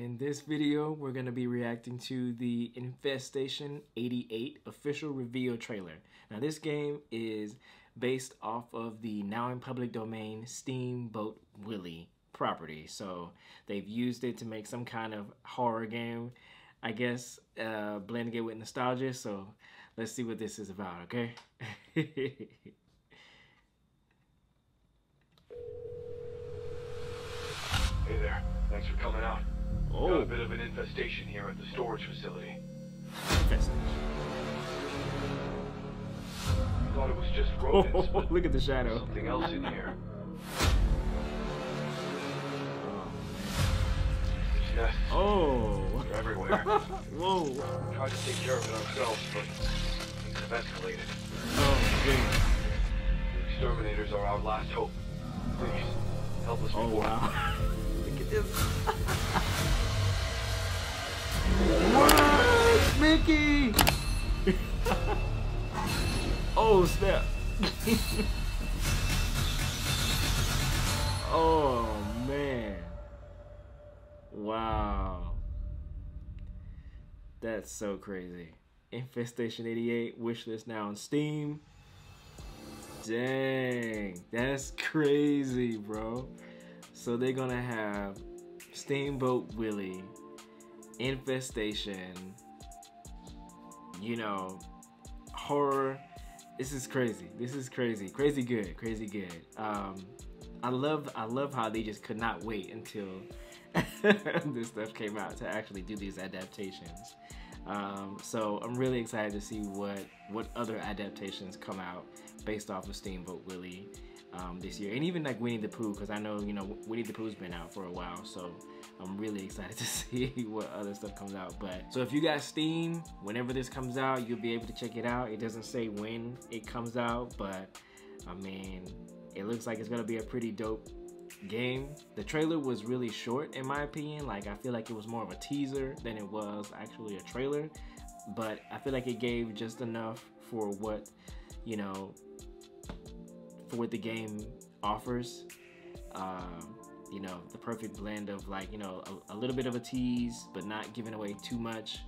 In this video, we're going to be reacting to the Infestation 88 official reveal trailer. Now, this game is based off of the now in public domain Steamboat Willie property. So they've used it to make some kind of horror game, I guess, uh, blending it with nostalgia. So let's see what this is about, okay? Hey there. Thanks for coming out. Oh. Got a bit of an infestation here at the storage facility. Thought it was just rodents, but Look at the shadow. something else in here. Oh. are oh. everywhere. Whoa. Tried to take care of it ourselves, but things have escalated. Oh, goodness. The exterminators are our last hope. Please, help us Oh, before. wow. Look at this. Mickey! oh, snap. oh, man. Wow. That's so crazy. Infestation 88, wishlist now on Steam. Dang, that's crazy, bro. So they're gonna have Steamboat Willie, Infestation, you know, horror. This is crazy. This is crazy. Crazy good. Crazy good. Um, I love I love how they just could not wait until this stuff came out to actually do these adaptations. Um, so I'm really excited to see what what other adaptations come out based off of Steamboat Willie um, this year, and even like Winnie the Pooh, because I know you know Winnie the Pooh's been out for a while, so I'm really excited to see what other stuff comes out. But so if you got Steam, whenever this comes out, you'll be able to check it out. It doesn't say when it comes out, but I mean, it looks like it's gonna be a pretty dope game. The trailer was really short in my opinion. Like I feel like it was more of a teaser than it was actually a trailer. But I feel like it gave just enough for what, you know, for what the game offers. Um, you know, the perfect blend of like, you know, a, a little bit of a tease, but not giving away too much.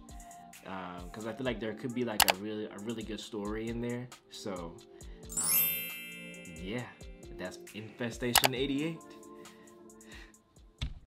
Because I feel like there could be like a really a really good story in there. So, um, yeah, that's Infestation 88.